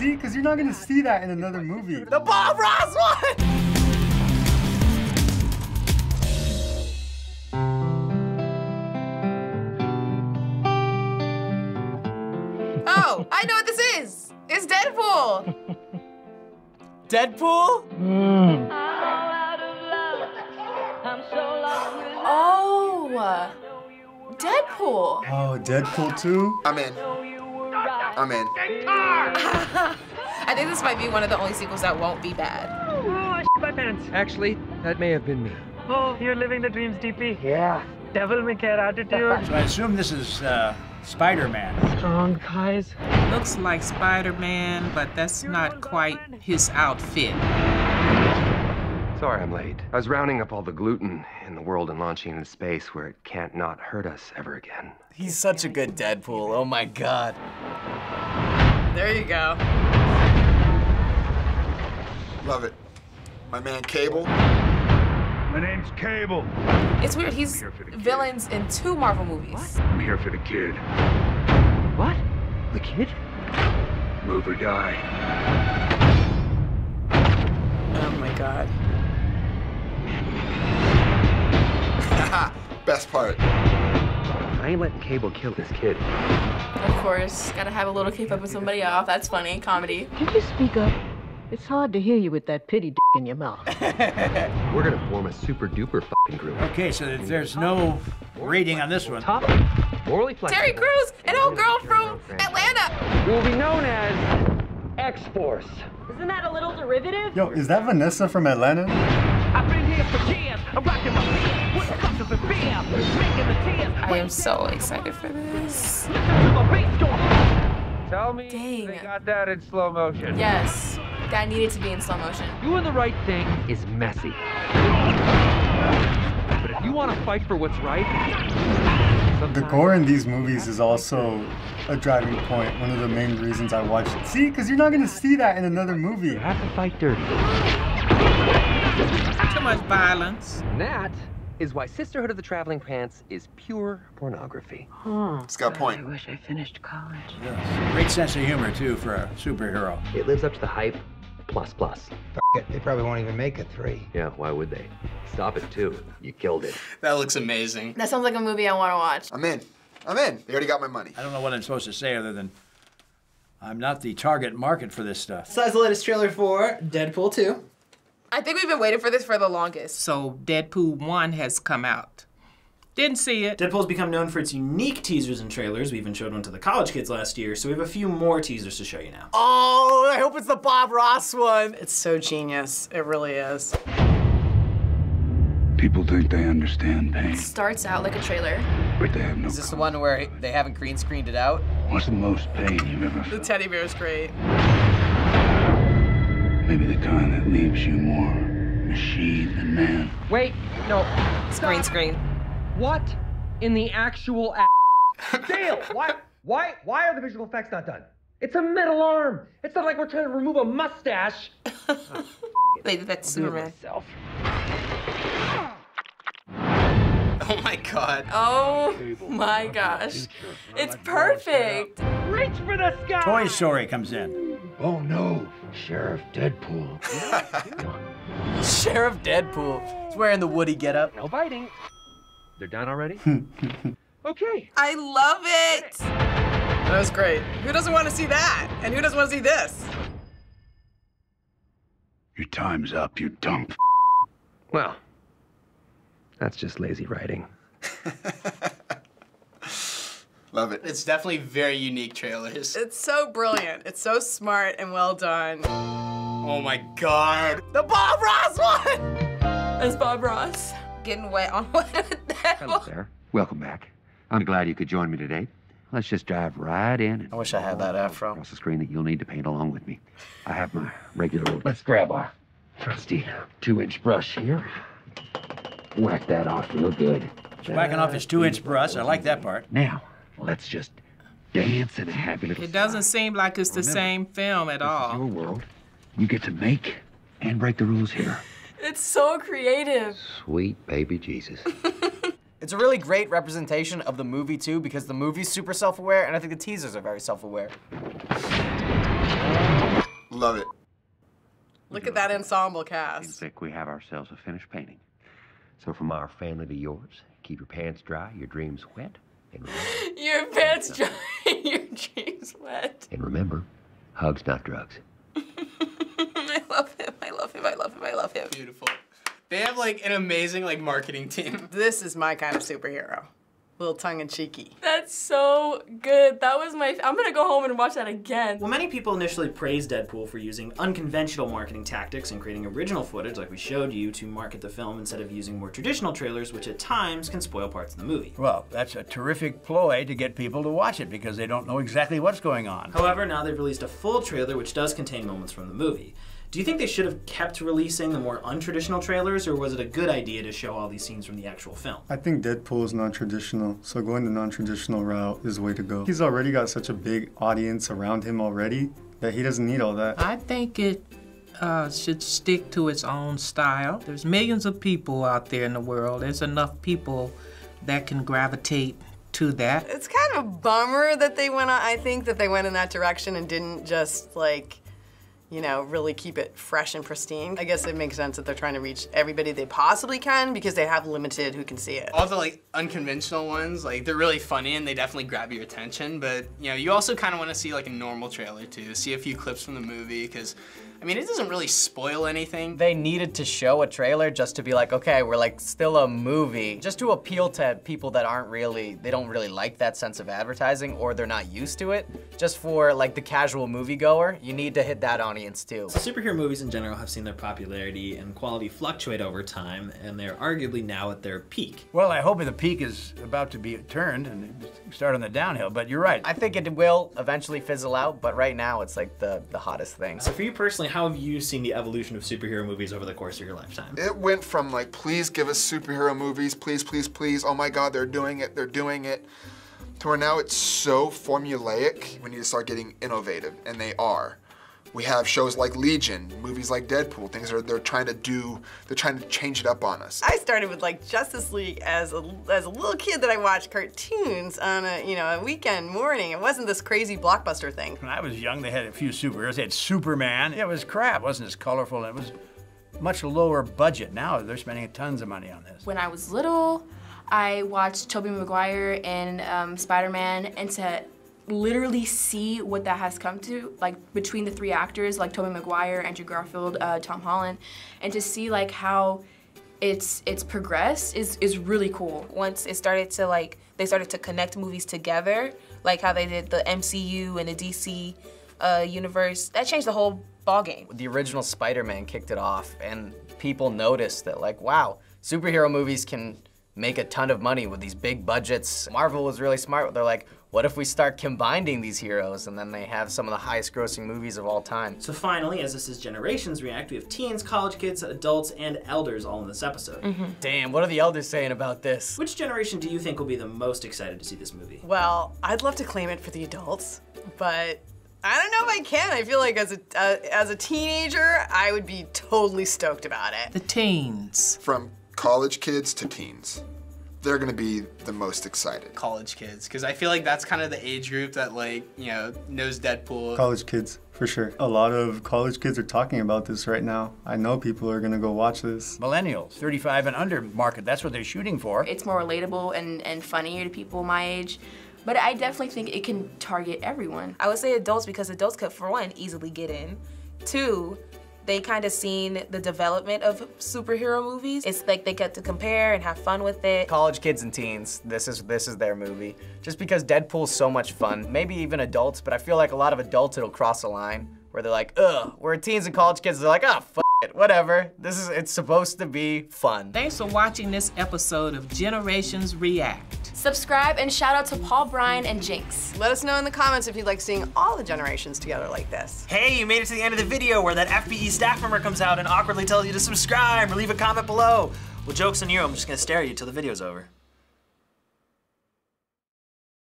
See, because you're not gonna see that in another movie. The Bob Ross one! Oh, I know what this is. It's Deadpool. Deadpool? Oh, Deadpool. Oh, Deadpool 2? I'm in. I'm in. I think this might be one of the only sequels that won't be bad. Oh, my pants. Actually, that may have been me. Oh, you're living the dreams, DP. Yeah. Devil may care attitude. So I assume this is uh, Spider-Man. Strong guys. Looks like Spider-Man, but that's not quite his outfit. Sorry I'm late. I was rounding up all the gluten in the world and launching into space where it can't not hurt us ever again. He's such a good Deadpool. Oh my god. There you go. Love it. My man Cable. My name's Cable. It's weird. He's villains in two Marvel movies. I'm here for the kid. What? The kid? Move or die. Oh my god. Best part. I ain't letting Cable kill this kid. Of course, gotta have a little keep up with somebody off. That's funny. Comedy. Could you speak up? It's hard to hear you with that pity dick in your mouth. We're gonna form a super duper fucking group. Okay, so there's no rating on this one. Top, morally flexible. Terry Crews, an old girl from Atlanta. will be known as X Force. Isn't that a little derivative? Yo, is that Vanessa from Atlanta? I've been here for years. I'm rocking my feet. With suckers and beer. Making the tears. I am so excited for this. Listen to my bass drum. Tell me Dang. they got that in slow motion. Yes, that needed to be in slow motion. Doing the right thing is messy. But if you want to fight for what's right, The gore in these movies is also a driving point, one of the main reasons I watch it. See, because you're not gonna see that in another movie. you have to fight dirty. Too much violence. And that is why Sisterhood of the Traveling Pants is pure pornography. Hmm. It's got a point. I wish I finished college. Yes. Great sense of humor, too, for a superhero. It lives up to the hype, plus plus. it. They probably won't even make it three. Yeah, why would they? Stop it too. You killed it. That looks amazing. That sounds like a movie I want to watch. I'm in. I'm in. They already got my money. I don't know what I'm supposed to say other than I'm not the target market for this stuff. So that's the latest trailer for Deadpool 2. I think we've been waiting for this for the longest. So Deadpool 1 has come out. Didn't see it. Deadpool's become known for its unique teasers and trailers. We even showed one to the college kids last year, so we have a few more teasers to show you now. Oh, I hope it's the Bob Ross one. It's so genius. It really is. People think they understand pain, It Starts out like a trailer. but they have no. Is this the one where they haven't green screened it out? What's the most pain you've ever felt? The teddy bear is great. Maybe the kind that leaves you more machine than man. Wait, no. Green screen. What in the actual a- Dale, why why why are the visual effects not done? It's a metal arm. It's not like we're trying to remove a mustache. Wait, that's Superman. Myself. Oh my god. Oh my gosh. It's perfect. Reach for the sky. Toy Story comes in. Oh no, Sheriff Deadpool. Sheriff Deadpool. He's wearing the Woody getup. No biting. They're done already? okay. I love it. That was great. Who doesn't want to see that? And who doesn't want to see this? Your time's up, you dumb. Well, that's just lazy writing. Love it. It's definitely very unique trailers. It's so brilliant. It's so smart and well done. Oh my god. The Bob Ross one! That's Bob Ross. Getting wet on one with that. Hello there. Welcome back. I'm glad you could join me today. Let's just dive right in and I wish I had that afro. across the screen that you'll need to paint along with me. I have my regular old. Let's grab our trusty two-inch brush here. Whack that off real good. He's whacking off his two-inch brush. I like that part. Now, let's just dance and have a little. It doesn't seem like it's the same film at Your all. world. You get to make and break the rules here. It's so creative. Sweet baby Jesus. It's a really great representation of the movie too, because the movie's super self-aware, and I think the teasers are very self-aware. Love it. Look at that ensemble Seems cast. like we have ourselves a finished painting. So from our family to yours, keep your pants dry, your dreams wet, and remember, Your pants dry, your jeans wet. and remember hugs, not drugs. I love him. I love him. I love him. I love him. Beautiful. They have like an amazing like marketing team. This is my kind of superhero. Little tongue in cheeky. That's so good. That was my. I'm gonna go home and watch that again. Well, many people initially praised Deadpool for using unconventional marketing tactics and creating original footage, like we showed you, to market the film instead of using more traditional trailers, which at times can spoil parts of the movie. Well, that's a terrific ploy to get people to watch it because they don't know exactly what's going on. However, now they've released a full trailer which does contain moments from the movie. Do you think they should have kept releasing the more untraditional trailers, or was it a good idea to show all these scenes from the actual film? I think Deadpool is non-traditional, so going the non-traditional route is the way to go. He's already got such a big audience around him already that he doesn't need all that. I think it uh, should stick to its own style. There's millions of people out there in the world. There's enough people that can gravitate to that. It's kind of a bummer that they went. On, I think that they went in that direction and didn't just like, you know, really keep it fresh and pristine. I guess it makes sense that they're trying to reach everybody they possibly can because they have limited who can see it. All the like unconventional ones, like they're really funny and they definitely grab your attention. But you know, you also kind of want to see like a normal trailer too, see a few clips from the movie, because I mean, it doesn't really spoil anything. They needed to show a trailer just to be like, okay, we're like still a movie, just to appeal to people that aren't really, they don't really like that sense of advertising or they're not used to it. Just for like the casual moviegoer, you need to hit that audience too. So superhero movies in general have seen their popularity and quality fluctuate over time, and they're arguably now at their peak. Well, I hope the peak is about to be turned and start on the downhill, but you're right. I think it will eventually fizzle out, but right now it's like the, the hottest thing. So for you personally, how have you seen the evolution of superhero movies over the course of your lifetime? It went from like, please give us superhero movies, please, please, please. Oh my God, they're doing it, they're doing it. To where now it's so formulaic. We need to start getting innovative, and they are. We have shows like Legion, movies like Deadpool, things that they're trying to do, they're trying to change it up on us. I started with like Justice League as a, as a little kid that I watched cartoons on a you know a weekend morning. It wasn't this crazy blockbuster thing. When I was young, they had a few superheroes. They had Superman. It was crap. It wasn't as colorful. It was much lower budget. Now they're spending tons of money on this. When I was little, I watched Tobey Maguire and um, Spider-Man, and to literally see what that has come to, like between the three actors, like Tobey Maguire, Andrew Garfield, uh, Tom Holland, and to see like how it's it's progressed is is really cool. Once it started to like, they started to connect movies together, like how they did the MCU and the DC uh, universe. That changed the whole ballgame. The original Spider-Man kicked it off, and people noticed that, like, wow, superhero movies can make a ton of money with these big budgets. Marvel was really smart. They're like, what if we start combining these heroes? And then they have some of the highest grossing movies of all time. So finally, as this is Generations React, we have teens, college kids, adults, and elders all in this episode. Damn, what are the elders saying about this? Which generation do you think will be the most excited to see this movie? Well, I'd love to claim it for the adults, but I don't know if I can. I feel like as a uh, as a teenager, I would be totally stoked about it. The teens. From college kids to teens, they're gonna be the most excited. College kids, because I feel like that's kind of the age group that like you know knows Deadpool. College kids, for sure. A lot of college kids are talking about this right now. I know people are gonna go watch this. Millennials, 35 and under market, that's what they're shooting for. It's more relatable and, and funnier to people my age. But I definitely think it can target everyone. I would say adults because adults could, for one, easily get in. Two, they kind of seen the development of superhero movies. It's like they get to compare and have fun with it. College kids and teens, this is this is their movie. Just because Deadpool's so much fun, maybe even adults, but I feel like a lot of adults it'll cross a line where they're like, ugh, we're teens and college kids, they're like, ah, oh, it, whatever. This is it's supposed to be fun. Thanks for watching this episode of Generations React. Subscribe and shout out to Paul Bryan and Jinx. Let us know in the comments if you'd like seeing all the generations together like this. Hey, you made it to the end of the video where that FBE staff member comes out and awkwardly tells you to subscribe or leave a comment below. Well, joke's on you, I'm just gonna stare at you till the video's over.